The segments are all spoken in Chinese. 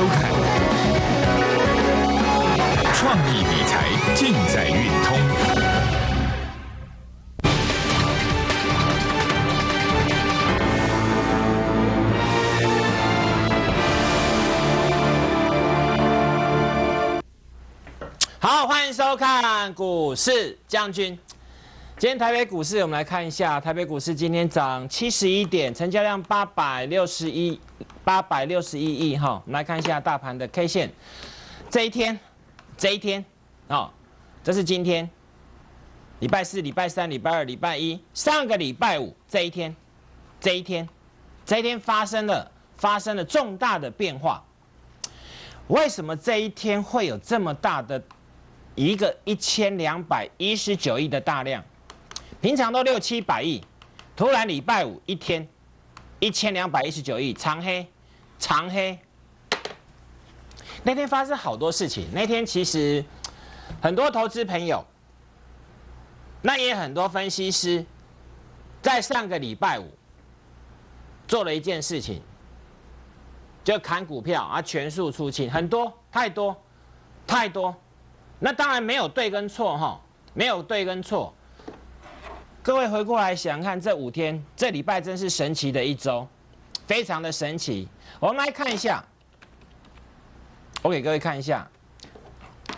收看。创意理财尽在运通。好，欢迎收看股市将军。今天台北股市，我们来看一下，台北股市今天涨七十一点，成交量八百六十一八百六十一亿哈。我们来看一下大盘的 K 线，这一天，这一天，哦，这是今天，礼拜四、礼拜三、礼拜二、礼拜一，上个礼拜五这一天，这一天，这一天发生了发生了重大的变化。为什么这一天会有这么大的一个一千两百一十九亿的大量？平常都六七百亿，突然礼拜五一天一千两百一十九亿长黑，长黑。那天发生好多事情，那天其实很多投资朋友，那也很多分析师，在上个礼拜五做了一件事情，就砍股票啊，全数出清，很多太多太多。那当然没有对跟错哈，没有对跟错。各位回过来想看，这五天，这礼拜真是神奇的一周，非常的神奇。我们来看一下，我给各位看一下，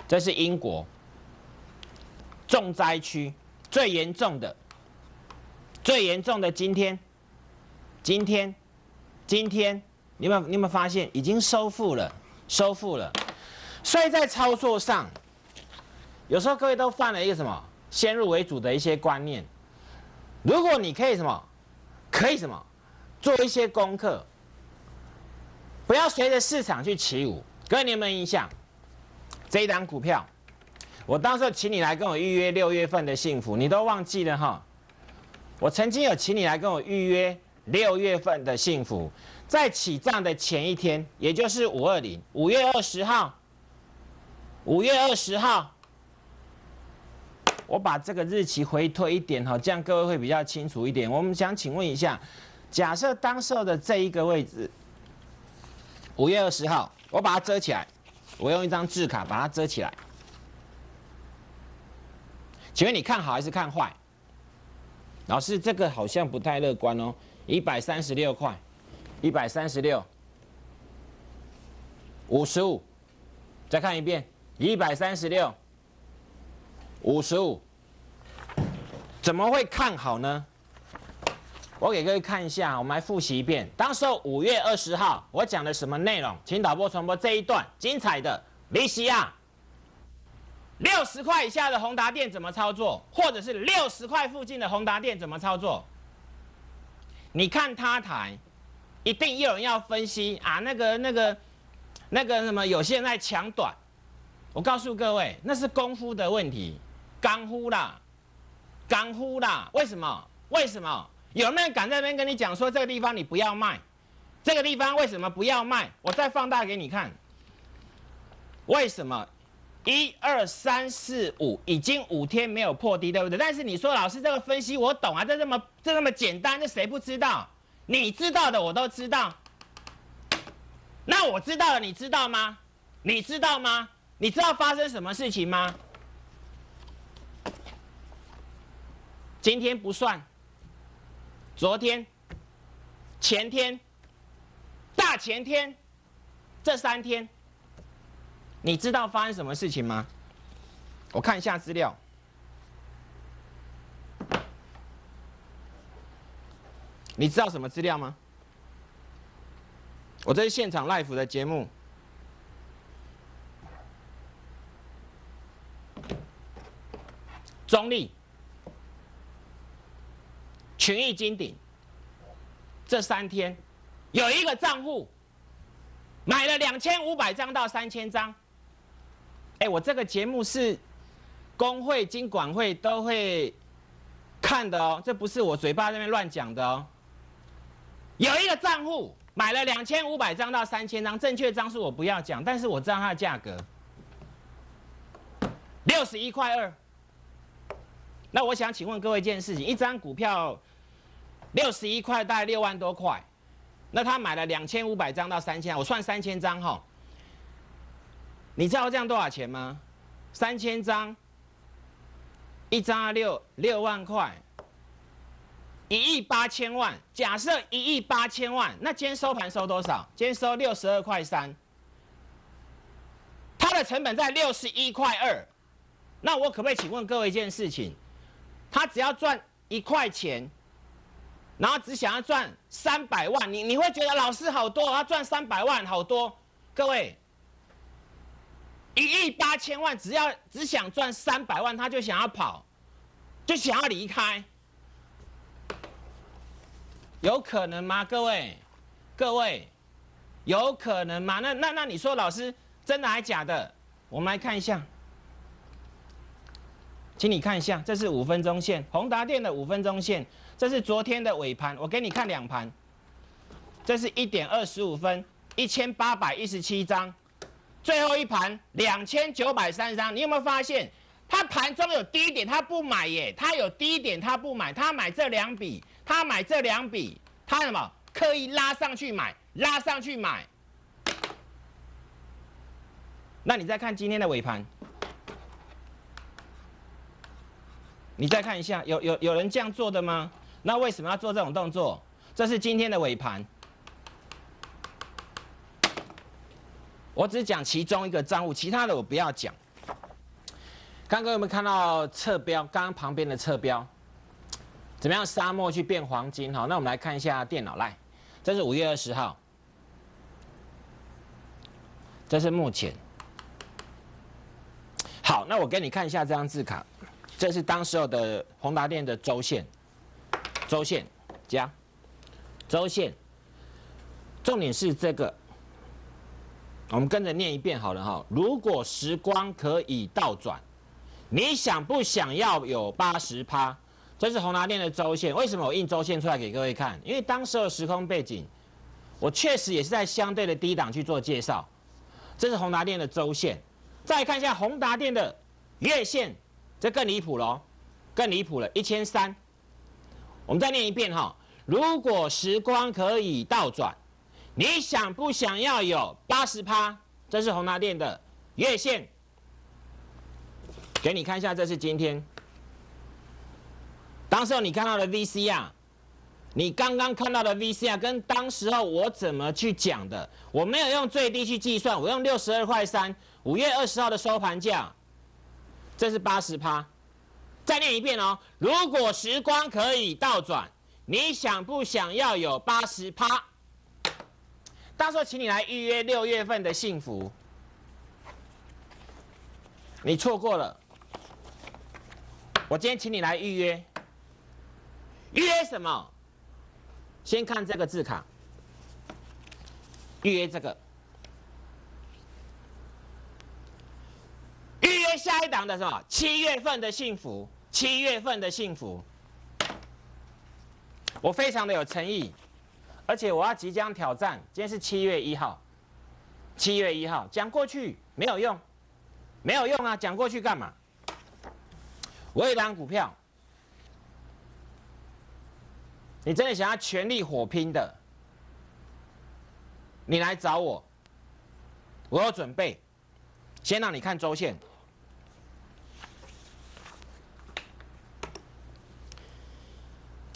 这是英国重灾区最严重的、最严重的今天，今天，今天，你有没有你有没有发现已经收复了？收复了。所以在操作上，有时候各位都犯了一个什么先入为主的一些观念。如果你可以什么，可以什么，做一些功课，不要随着市场去起舞。各位，你有没有印象？这一档股票，我当时候请你来跟我预约六月份的幸福，你都忘记了哈？我曾经有请你来跟我预约六月份的幸福，在起账的前一天，也就是五二零，五月二十号，五月二十号。我把这个日期回推一点哈，这样各位会比较清楚一点。我们想请问一下，假设当时的这一个位置，五月二十号，我把它遮起来，我用一张字卡把它遮起来。请问你看好还是看坏？老师，这个好像不太乐观哦。一百三十六块，一百三十六，五十五，再看一遍，一百三十六。五十五，怎么会看好呢？我给各位看一下，我们来复习一遍。当时候五月二十号，我讲的什么内容？请导播传播这一段精彩的。利息啊，六十块以下的宏达电怎么操作？或者是六十块附近的宏达电怎么操作？你看他台，一定有人要分析啊，那个、那个、那个什么，有些人在抢短。我告诉各位，那是功夫的问题。干呼啦，干呼啦！为什么？为什么？有没有敢在那边跟你讲说这个地方你不要卖？这个地方为什么不要卖？我再放大给你看。为什么？一二三四五，已经五天没有破低，对不对？但是你说老师这个分析我懂啊，这这么这这么简单，这谁不知道？你知道的我都知道。那我知道了，你知道吗？你知道吗？你知道发生什么事情吗？今天不算，昨天、前天、大前天，这三天，你知道发生什么事情吗？我看一下资料，你知道什么资料吗？我这是现场 live 的节目，中立。群益金鼎，这三天有一个账户买了两千五百张到三千张。哎，我这个节目是工会、经管会都会看的哦，这不是我嘴巴那边乱讲的哦。有一个账户买了两千五百张到三千张，正确张数我不要讲，但是我知道它的价格六十一块二。那我想请问各位一件事情：一张股票。六十一块，大概六万多块。那他买了两千五百张到三千，我算三千张哈。你知道这样多少钱吗？三千张，一张要六六万块，一亿八千万。假设一亿八千万，那今天收盘收多少？今天收六十二块三，它的成本在六十一块二。那我可不可以请问各位一件事情？他只要赚一块钱，然后只想要赚三百万，你你会觉得老师好多，他赚三百万好多。各位，一亿八千万，只要只想赚三百万，他就想要跑，就想要离开，有可能吗？各位，各位，有可能吗？那那那你说老师真的还假的？我们来看一下。请你看一下，这是五分钟线，宏达电的五分钟线，这是昨天的尾盘，我给你看两盘，这是一点二十五分，一千八百一十七张，最后一盘两千九百三十张，你有没有发现，它盘中有低点，它不买耶，它有低点，它不买，它买这两笔，它买这两笔，它什么刻意拉上去买，拉上去买，那你再看今天的尾盘。你再看一下，有有有人这样做的吗？那为什么要做这种动作？这是今天的尾盘，我只讲其中一个账户，其他的我不要讲。刚刚有没有看到侧标？刚刚旁边的侧标，怎么样？沙漠去变黄金？好，那我们来看一下电脑来，这是五月二十号，这是目前。好，那我给你看一下这张字卡。这是当时候的宏达电的周线，周线加周线，重点是这个，我们跟着念一遍好了哈。如果时光可以倒转，你想不想要有八十趴？这是宏达电的周线，为什么我印周线出来给各位看？因为当时的时空背景，我确实也是在相对的低档去做介绍。这是宏达电的周线，再看一下宏达电的月线。这更离谱了，更离谱了，一千三。我们再念一遍哈。如果时光可以倒转，你想不想要有八十趴？这是宏达电的月线，给你看一下。这是今天，当时候你看到的 VC 啊，你刚刚看到的 VC 啊，跟当时候我怎么去讲的？我没有用最低去计算，我用六十二块三，五月二十号的收盘价。这是八十趴，再念一遍哦。如果时光可以倒转，你想不想要有八十趴？到时候请你来预约六月份的幸福。你错过了，我今天请你来预约。预约什么？先看这个字卡，预约这个。预约下一档的什么？七月份的幸福，七月份的幸福。我非常的有诚意，而且我要即将挑战。今天是七月一号，七月一号讲过去没有用，没有用啊！讲过去干嘛？我有一张股票，你真的想要全力火拼的，你来找我，我有准备。先让你看周线。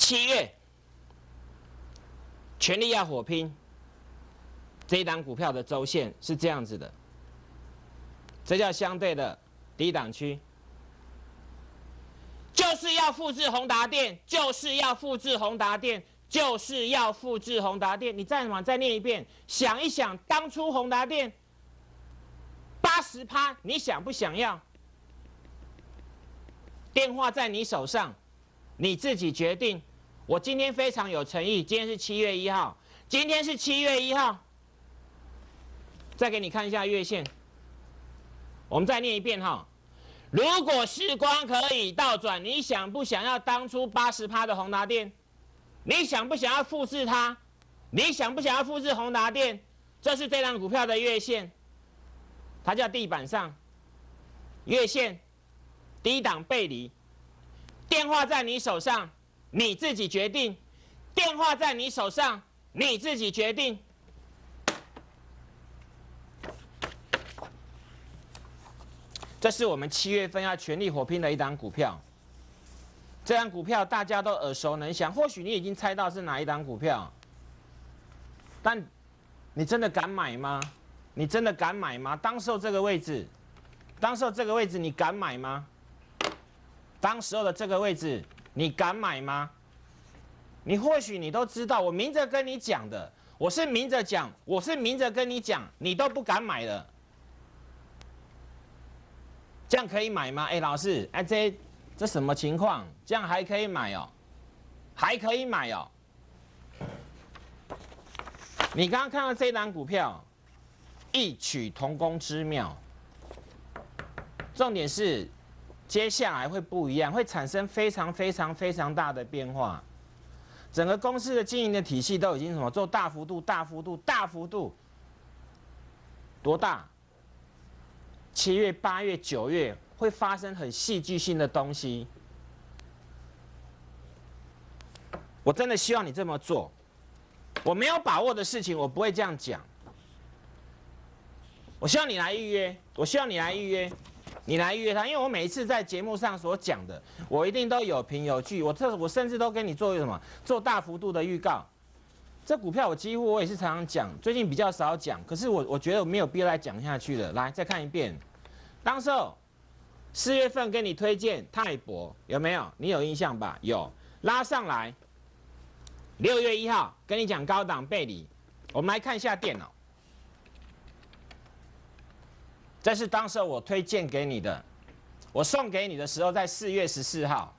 七月，全力要火拼。这一档股票的周线是这样子的，这叫相对的低档区，就是要复制宏达电，就是要复制宏达电，就是要复制宏达电。你再往？再念一遍，想一想当初宏达电八十趴，你想不想要？电话在你手上，你自己决定。我今天非常有诚意，今天是七月一号，今天是七月一号。再给你看一下月线，我们再念一遍哈。如果时光可以倒转，你想不想要当初八十趴的宏达电？你想不想要复制它？你想不想要复制宏达电？这是这张股票的月线，它叫地板上月线低档背离，电话在你手上。你自己决定，电话在你手上，你自己决定。这是我们七月份要全力火拼的一档股票。这档股票大家都耳熟能详，或许你已经猜到是哪一档股票，但你真的敢买吗？你真的敢买吗？当时候这个位置，当时候这个位置你敢买吗？当时候的这个位置你敢买吗？你或许你都知道，我明着跟你讲的，我是明着讲，我是明着跟你讲，你都不敢买了，这样可以买吗？哎，老师，哎这。这什么情况？这样还可以买哦，还可以买哦。你刚刚看到这档股票，异曲同工之妙。重点是，接下来会不一样，会产生非常非常非常大的变化。整个公司的经营的体系都已经什么做大幅度、大幅度、大幅度，多大？七月、八月、九月。会发生很戏剧性的东西，我真的希望你这么做。我没有把握的事情，我不会这样讲。我希望你来预约，我希望你来预约，你来预约他，因为我每一次在节目上所讲的，我一定都有凭有据。我这我甚至都跟你做什么，做大幅度的预告。这股票我几乎我也是常常讲，最近比较少讲，可是我我觉得我没有必要再讲下去了。来，再看一遍，当时候。四月份给你推荐泰博有没有？你有印象吧？有拉上来。六月一号跟你讲高档背离，我们来看一下电脑。这是当时我推荐给你的，我送给你的时候在四月十四号。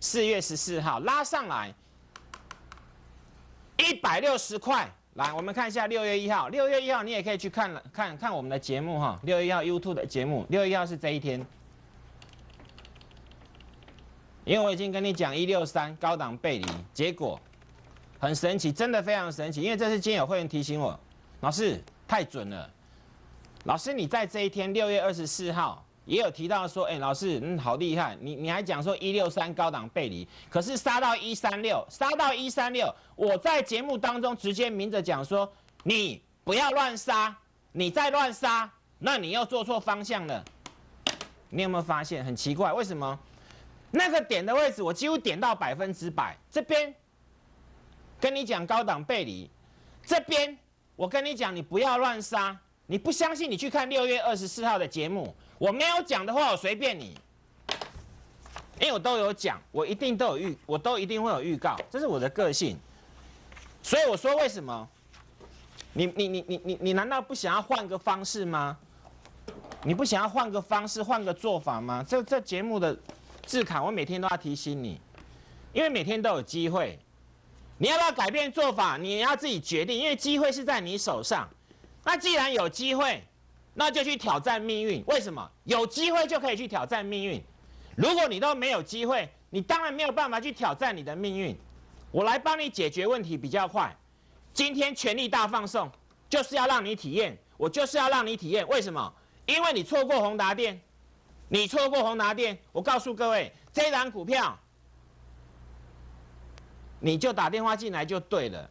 四月十四号拉上来一百六十块。来，我们看一下六月一号。六月一号你也可以去看看看我们的节目哈。六月一号 YouTube 的节目，六月一号是这一天。因为我已经跟你讲一六三高档背离，结果很神奇，真的非常神奇。因为这是今天有会员提醒我，老师太准了。老师你在这一天六月二十四号也有提到说，哎，老师嗯好厉害，你你还讲说一六三高档背离，可是杀到一三六，杀到一三六，我在节目当中直接明着讲说，你不要乱杀，你再乱杀，那你又做错方向了。你有没有发现很奇怪，为什么？那个点的位置，我几乎点到百分之百。这边跟你讲高档背离，这边我跟你讲，你不要乱杀。你不相信，你去看六月二十四号的节目，我没有讲的话，我随便你。因为我都有讲，我一定都有预，我都一定会有预告，这是我的个性。所以我说，为什么？你你你你你你难道不想要换个方式吗？你不想要换个方式，换个做法吗？这这节目的。自考，我每天都要提醒你，因为每天都有机会。你要不要改变做法？你要自己决定，因为机会是在你手上。那既然有机会，那就去挑战命运。为什么？有机会就可以去挑战命运。如果你都没有机会，你当然没有办法去挑战你的命运。我来帮你解决问题比较快。今天全力大放送，就是要让你体验。我就是要让你体验。为什么？因为你错过宏达电。你错过宏达电，我告诉各位，这档股票，你就打电话进来就对了。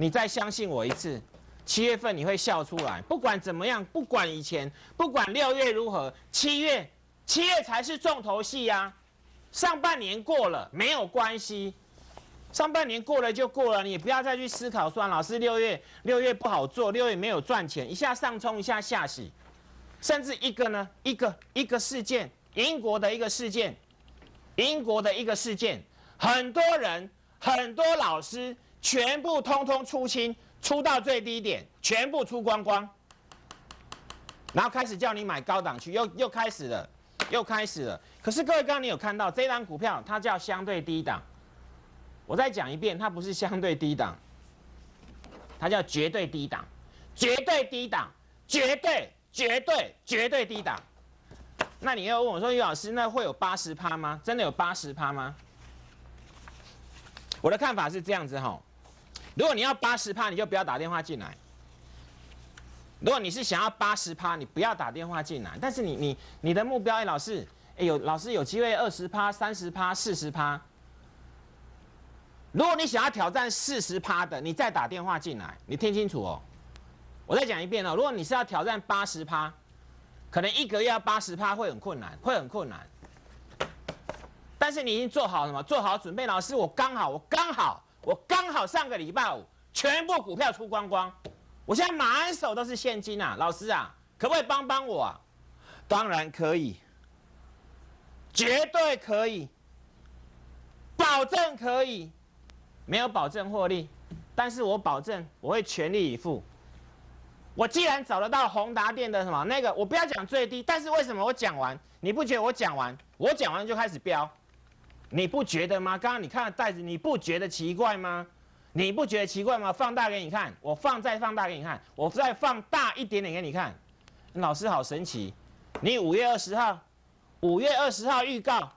你再相信我一次，七月份你会笑出来。不管怎么样，不管以前，不管六月如何，七月，七月才是重头戏呀。上半年过了没有关系，上半年过了就过了，你不要再去思考说，老师六月六月不好做，六月没有赚钱，一下上冲，一下下洗。甚至一个呢，一个一个事件，英国的一个事件，英国的一个事件，很多人，很多老师，全部通通出清，出到最低点，全部出光光，然后开始叫你买高档区，又又开始了，又开始了。可是各位刚刚你有看到这张股票，它叫相对低档，我再讲一遍，它不是相对低档，它叫绝对低档，绝对低档，绝对。绝对绝对低档，那你要问我说，于老师，那会有八十趴吗？真的有八十趴吗？我的看法是这样子哈，如果你要八十趴，你就不要打电话进来；如果你是想要八十趴，你不要打电话进来。但是你你你的目标，哎，老师，哎有老师有机会二十趴、三十趴、四十趴。如果你想要挑战四十趴的，你再打电话进来，你听清楚哦。我再讲一遍哦，如果你是要挑战八十趴，可能一个月要八十趴会很困难，会很困难。但是你已经做好什么？做好准备，老师，我刚好，我刚好，我刚好上个礼拜五全部股票出光光，我现在满手都是现金啊，老师啊，可不可以帮帮我啊？当然可以，绝对可以，保证可以，没有保证获利，但是我保证我会全力以赴。我既然找得到宏达电的什么那个，我不要讲最低，但是为什么我讲完你不觉得我讲完我讲完就开始飙？你不觉得吗？刚刚你看袋子，你不觉得奇怪吗？你不觉得奇怪吗？放大给你看，我放再放大给你看，我再放大一点点给你看。老师好神奇，你五月二十号，五月二十号预告，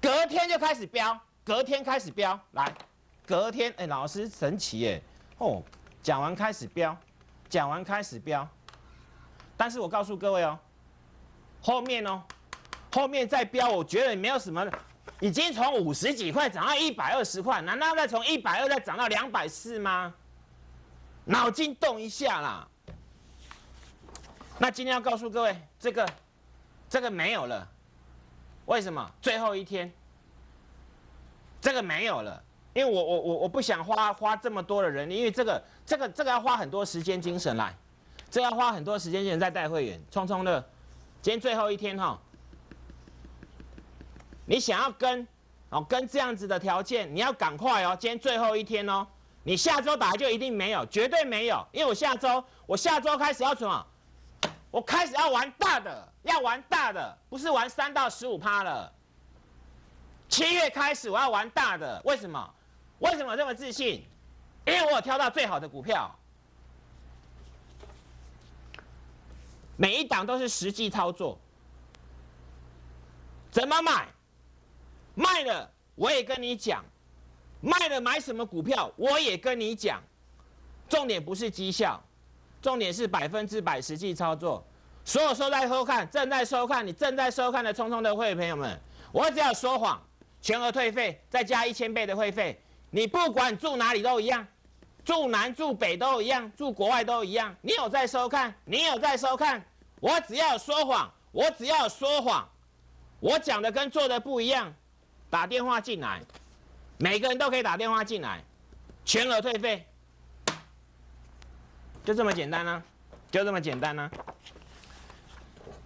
隔天就开始飙，隔天开始飙，来，隔天哎，老师神奇耶，哦，讲完开始飙。讲完开始飙，但是我告诉各位哦，后面哦，后面再飙，我觉得没有什么，已经从五十几块涨到一百二十块，难道再从一百二再涨到两百四吗？脑筋动一下啦。那今天要告诉各位，这个，这个没有了，为什么？最后一天，这个没有了。因为我我我我不想花花这么多的人力，因为这个这个这个要花很多时间精神来，这要花很多时间精神在带会员，匆匆的，今天最后一天哈，你想要跟，哦跟这样子的条件，你要赶快哦，今天最后一天哦，你下周打就一定没有，绝对没有，因为我下周我下周开始要什么，我开始要玩大的，要玩大的，不是玩三到十五趴了，七月开始我要玩大的，为什么？为什么这么自信？因为我有挑到最好的股票，每一档都是实际操作。怎么买？卖了我也跟你讲，卖了买什么股票我也跟你讲。重点不是绩效，重点是百分之百实际操作。所有收在收看、正在收看、你正在收看的聪聪的会朋友们，我只要说谎，全额退费，再加一千倍的会费。你不管住哪里都一样，住南住北都一样，住国外都一样。你有在收看？你有在收看？我只要说谎，我只要说谎，我讲的跟做的不一样，打电话进来，每个人都可以打电话进来，全额退费，就这么简单呢，就这么简单呢。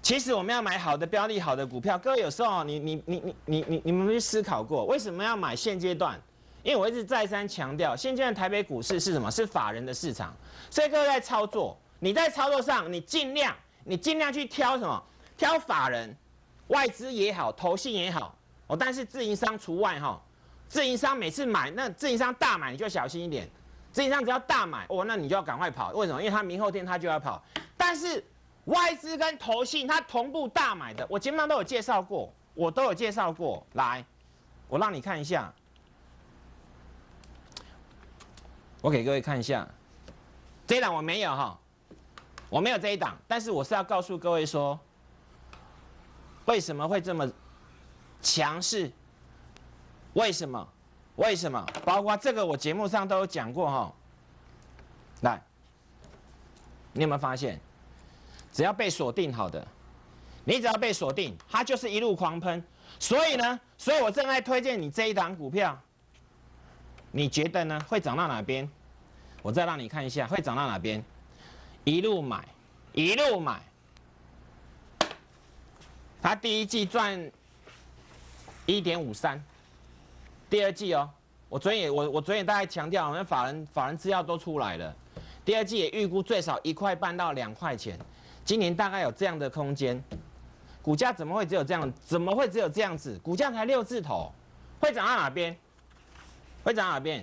其实我们要买好的标的、好的股票，各位有时候你你你你你你们没思考过，为什么要买现阶段？因为我一直再三强调，现阶段台北股市是什么？是法人的市场，所以各位在操作，你在操作上，你尽量，你尽量去挑什么？挑法人、外资也好，投信也好，哦，但是自营商除外哈。自营商每次买，那自营商大买你就小心一点。自营商只要大买，哦，那你就要赶快跑。为什么？因为他明后天他就要跑。但是外资跟投信他同步大买的，我节目上都有介绍过，我都有介绍过。来，我让你看一下。我给各位看一下，这一档我没有哈，我没有这一档，但是我是要告诉各位说，为什么会这么强势？为什么？为什么？包括这个我节目上都有讲过哈。来，你有没有发现，只要被锁定好的，你只要被锁定，它就是一路狂喷。所以呢，所以我正在推荐你这一档股票。你觉得呢？会涨到哪边？我再让你看一下，会涨到哪边？一路买，一路买。他第一季赚一点五三，第二季哦，我昨天也我我昨天大概强调，我们法人法人资料都出来了，第二季也预估最少一块半到两块钱，今年大概有这样的空间。股价怎么会只有这样？怎么会只有这样子？股价才六字头，会涨到哪边？会涨到哪边？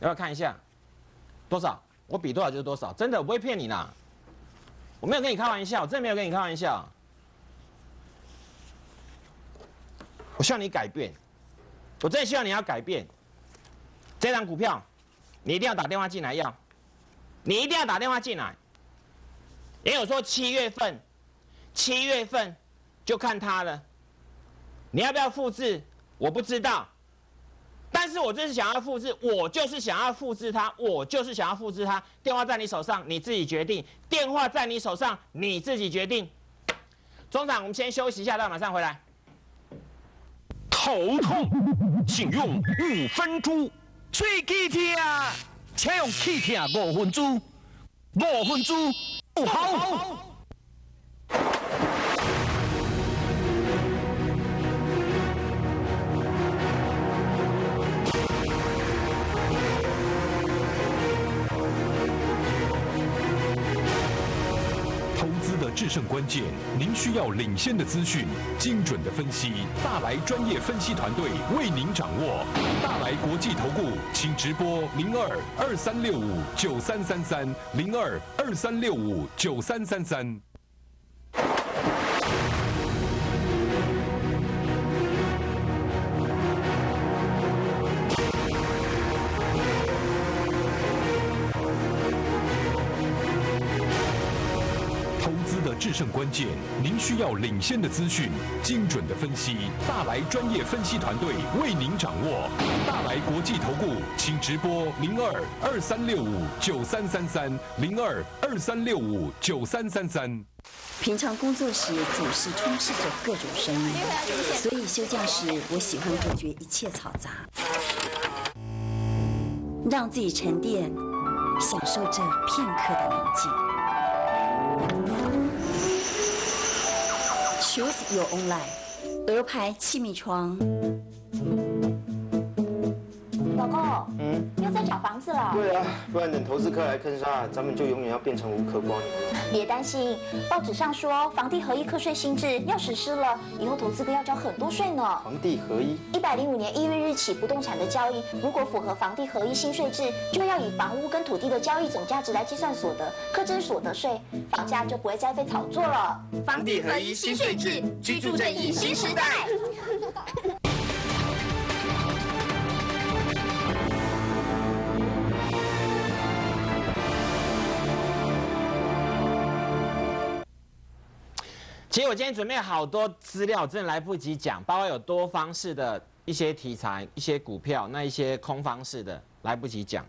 要不要看一下？多少？我比多少就是多少，真的我不会骗你啦。我没有跟你开玩笑，我真的没有跟你开玩笑。我希望你改变，我真的希望你要改变。这张股票，你一定要打电话进来要，你一定要打电话进来。也有说七月份，七月份就看它了。你要不要复制？我不知道。但是我就是想要复制，我就是想要复制它，我就是想要复制它。电话在你手上，你自己决定。电话在你手上，你自己决定。中场，我们先休息一下，待马上回来。头痛，请用五分猪。喙齿痛，请用气疼五分猪。五分猪不好。制胜关键，您需要领先的资讯，精准的分析，大来专业分析团队为您掌握。大来国际投顾，请直播零二二三六五九三三三零二二三六五九三三三。制胜关键，您需要领先的资讯，精准的分析，大来专业分析团队为您掌握。大来国际投顾，请直播零二二三六五九三三三零二二三六五九三三三。平常工作时总是充斥着各种声音，所以休假时我喜欢隔绝一切嘈杂，让自己沉淀，享受这片刻的宁静。Choose your own life，鹅牌气密窗。老公，嗯，又在找房子了。对啊，不然等投资客来坑杀，咱们就永远要变成无壳光别担心，报纸上说房地合一课税新制要实施了，以后投资客要交很多税呢。房地合一，一百零五年一月日起，不动产的交易如果符合房地合一新税制，就要以房屋跟土地的交易总价值来计算所得，课征所得税，房价就不会再被炒作了。房地合一新税制，居住正义新时代。其实我今天准备好多资料，真的来不及讲，包括有多方式的一些题材、一些股票，那一些空方式的来不及讲。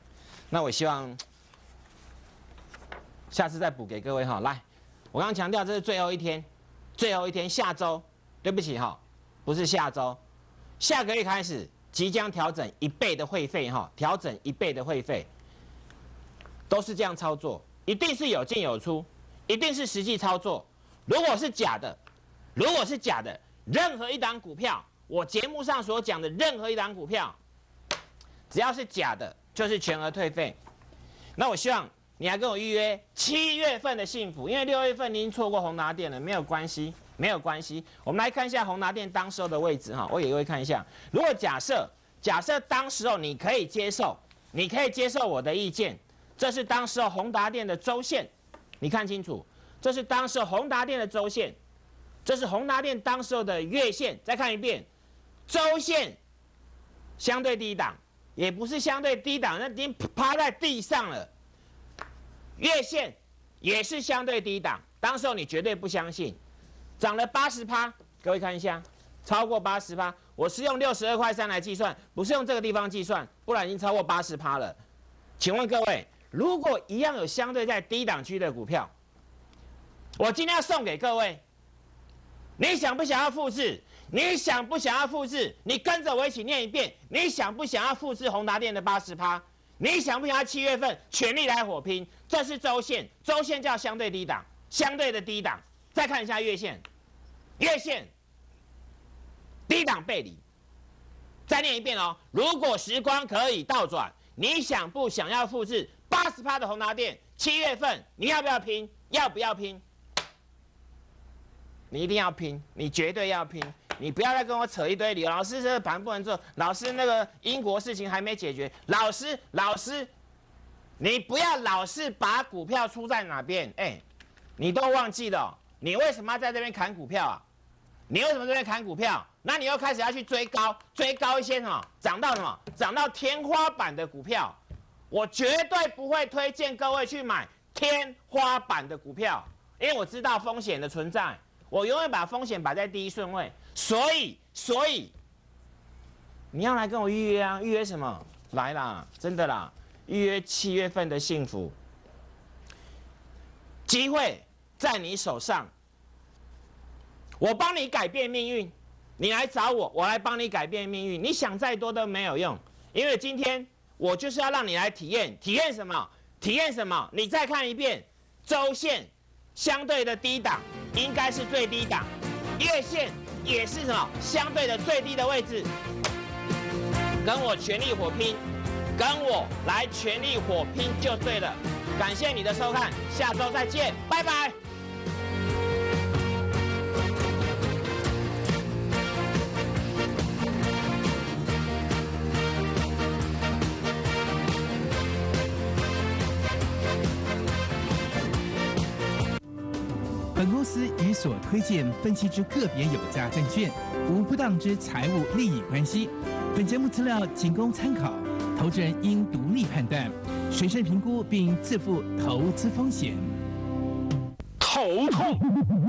那我希望下次再补给各位哈。来，我刚刚强调这是最后一天，最后一天，下周，对不起哈，不是下周，下个月开始即将调整一倍的会费哈，调整一倍的会费，都是这样操作，一定是有进有出，一定是实际操作。如果是假的，如果是假的，任何一档股票，我节目上所讲的任何一档股票，只要是假的，就是全额退费。那我希望你还跟我预约七月份的幸福，因为六月份您错过宏达电了，没有关系，没有关系。我们来看一下宏达电当时候的位置哈，我也会看一下。如果假设假设当时候你可以接受，你可以接受我的意见，这是当时候宏达电的周线，你看清楚。这是当时宏达电的周线，这是宏达电当时候的月线。再看一遍，周线相对低档，也不是相对低档，那已经趴在地上了。月线也是相对低档，当时候你绝对不相信，涨了八十趴，各位看一下，超过八十趴，我是用六十二块三来计算，不是用这个地方计算，不然已经超过八十趴了。请问各位，如果一样有相对在低档区的股票？我今天要送给各位，你想不想要复制？你想不想要复制？你跟着我一起念一遍。你想不想要复制宏达电的八十趴？你想不想要七月份全力来火拼？这是周线，周线叫相对低档，相对的低档。再看一下月线，月线低档背离。再念一遍哦。如果时光可以倒转，你想不想要复制八十趴的宏达电？七月份你要不要拼？要不要拼？你一定要拼，你绝对要拼，你不要再跟我扯一堆理由。老师，这个盘不能做。老师，那个英国事情还没解决。老师，老师，你不要老是把股票出在哪边？哎，你都忘记了，你为什么要在这边砍股票啊？你为什么这边砍股票？那你又开始要去追高，追高一些什么？涨到什么？涨到天花板的股票，我绝对不会推荐各位去买天花板的股票，因为我知道风险的存在。我永远把风险摆在第一顺位，所以，所以，你要来跟我预约啊？预约什么？来啦，真的啦，预约七月份的幸福，机会在你手上，我帮你改变命运，你来找我，我来帮你改变命运。你想再多都没有用，因为今天我就是要让你来体验，体验什么？体验什么？你再看一遍，周线相对的低档应该是最低档，月线也是什么？相对的最低的位置。跟我全力火拼，跟我来全力火拼就对了。感谢你的收看，下周再见，拜拜。推荐分析之个别有价证券无不当之财务利益关系。本节目资料仅供参考，投资人应独立判断、审慎评估并自负投资风险。头痛，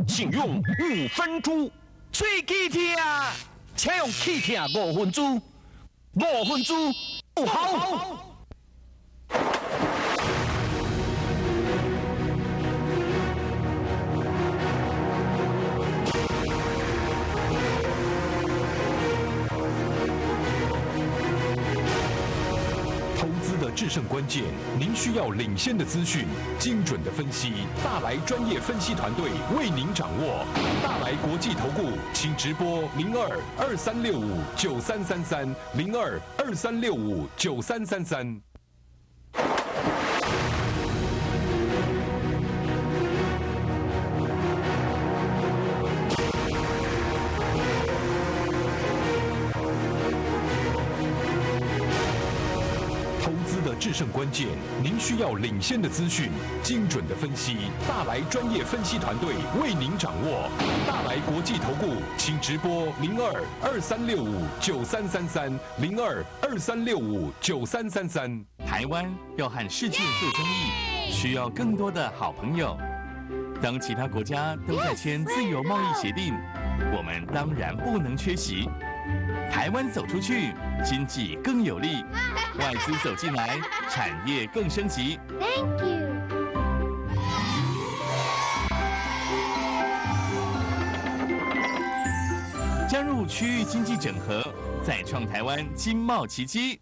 请用五分猪。喙齿痛，请用气痛五分猪。五分猪不好。制胜关键，您需要领先的资讯、精准的分析。大来专业分析团队为您掌握。大来国际投顾，请直播零二二三六五九三三三零二二三六五九三三三。制胜关键，您需要领先的资讯、精准的分析。大来专业分析团队为您掌握。大来国际投顾，请直播零二二三六五九三三三零二二三六五九三三三。台湾要和世界做生意，需要更多的好朋友。当其他国家都在签自由贸易协定，我们当然不能缺席。台湾走出去，经济更有力；外资走进来，产业更升级。Thank you。加入区域经济整合，再创台湾经贸奇迹。